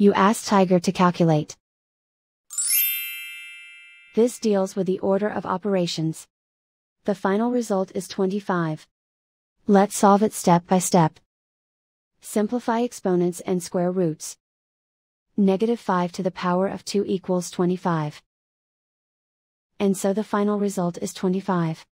You ask Tiger to calculate. This deals with the order of operations. The final result is 25. Let's solve it step by step. Simplify exponents and square roots. Negative 5 to the power of 2 equals 25. And so the final result is 25.